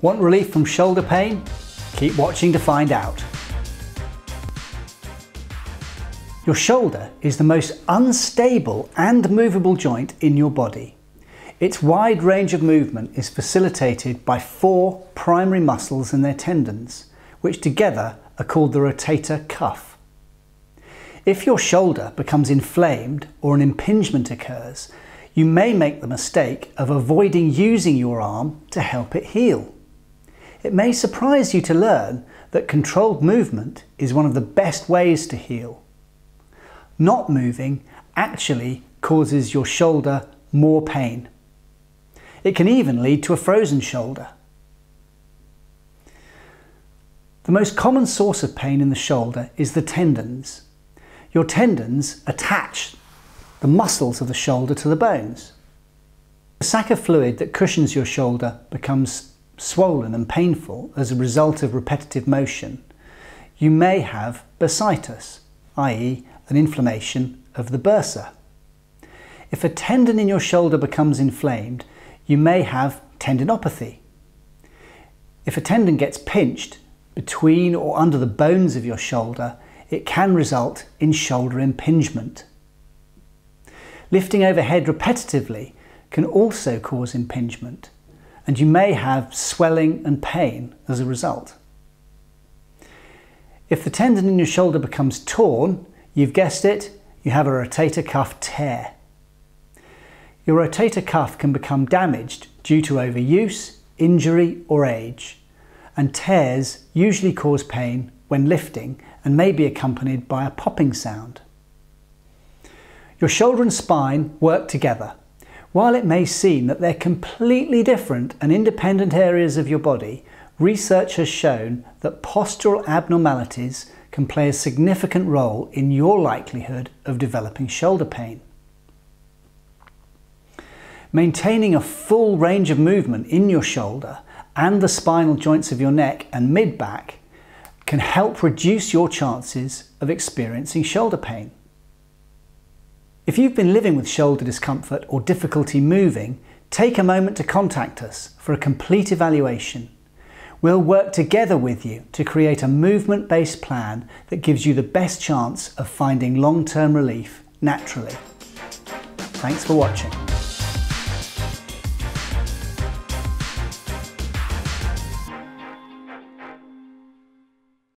Want relief from shoulder pain? Keep watching to find out. Your shoulder is the most unstable and movable joint in your body. Its wide range of movement is facilitated by four primary muscles and their tendons, which together are called the rotator cuff. If your shoulder becomes inflamed or an impingement occurs, you may make the mistake of avoiding using your arm to help it heal. It may surprise you to learn that controlled movement is one of the best ways to heal. Not moving actually causes your shoulder more pain. It can even lead to a frozen shoulder. The most common source of pain in the shoulder is the tendons. Your tendons attach the muscles of the shoulder to the bones. The sac of fluid that cushions your shoulder becomes swollen and painful as a result of repetitive motion. You may have bursitis, i.e. an inflammation of the bursa. If a tendon in your shoulder becomes inflamed, you may have tendinopathy. If a tendon gets pinched between or under the bones of your shoulder, it can result in shoulder impingement. Lifting overhead repetitively can also cause impingement, and you may have swelling and pain as a result. If the tendon in your shoulder becomes torn, you've guessed it, you have a rotator cuff tear. Your rotator cuff can become damaged due to overuse, injury or age, and tears usually cause pain when lifting and may be accompanied by a popping sound. Your shoulder and spine work together. While it may seem that they're completely different and independent areas of your body, research has shown that postural abnormalities can play a significant role in your likelihood of developing shoulder pain. Maintaining a full range of movement in your shoulder and the spinal joints of your neck and mid back can help reduce your chances of experiencing shoulder pain. If you've been living with shoulder discomfort or difficulty moving, take a moment to contact us for a complete evaluation. We'll work together with you to create a movement based plan that gives you the best chance of finding long term relief naturally. Thanks for watching.